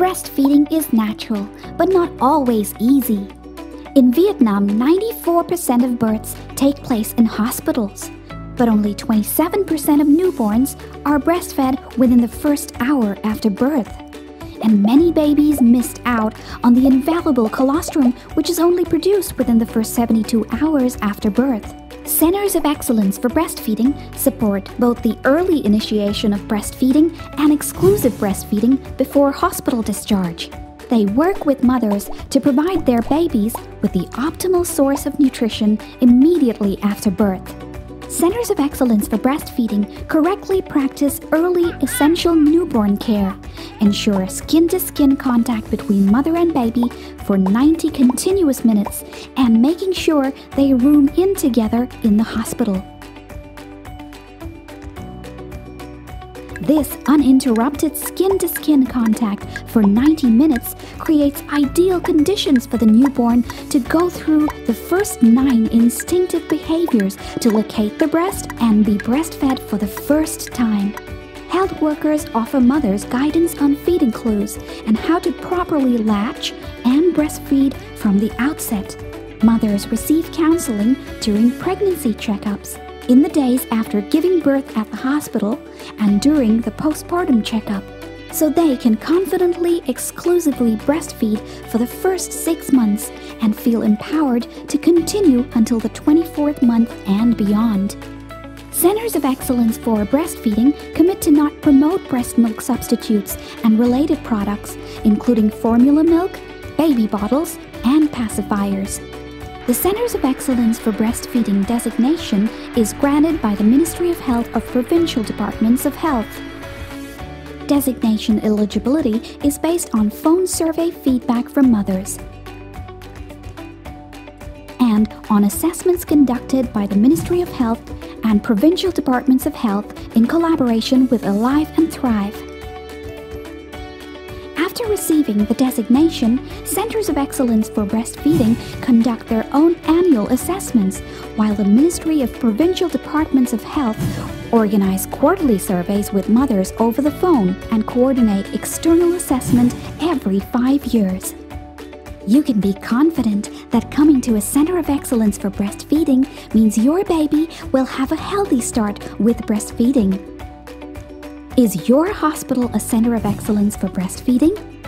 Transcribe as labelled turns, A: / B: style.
A: Breastfeeding is natural, but not always easy. In Vietnam, 94% of births take place in hospitals, but only 27% of newborns are breastfed within the first hour after birth. And many babies missed out on the invaluable colostrum, which is only produced within the first 72 hours after birth. Centers of Excellence for Breastfeeding support both the early initiation of breastfeeding and exclusive breastfeeding before hospital discharge. They work with mothers to provide their babies with the optimal source of nutrition immediately after birth. Centers of Excellence for Breastfeeding correctly practice early essential newborn care, ensure skin to skin contact between mother and baby for 90 continuous minutes, and making sure they room in together in the hospital. This uninterrupted skin to skin contact for 90 minutes creates ideal conditions for the newborn to go through the first nine instinctive behaviors to locate the breast and be breastfed for the first time. Health workers offer mothers guidance on feeding clues and how to properly latch and breastfeed from the outset. Mothers receive counseling during pregnancy checkups in the days after giving birth at the hospital and during the postpartum checkup, so they can confidently exclusively breastfeed for the first six months and feel empowered to continue until the 24th month and beyond. Centers of Excellence for Breastfeeding commit to not promote breast milk substitutes and related products, including formula milk, baby bottles, and pacifiers. The Centers of Excellence for Breastfeeding designation is granted by the Ministry of Health of Provincial Departments of Health. Designation eligibility is based on phone survey feedback from mothers and on assessments conducted by the Ministry of Health and Provincial Departments of Health in collaboration with Alive and Thrive. After receiving the designation, Centers of Excellence for Breastfeeding conduct their own annual assessments, while the Ministry of Provincial Departments of Health organize quarterly surveys with mothers over the phone and coordinate external assessment every five years. You can be confident that coming to a Center of Excellence for Breastfeeding means your baby will have a healthy start with breastfeeding. Is your hospital a center of excellence for breastfeeding?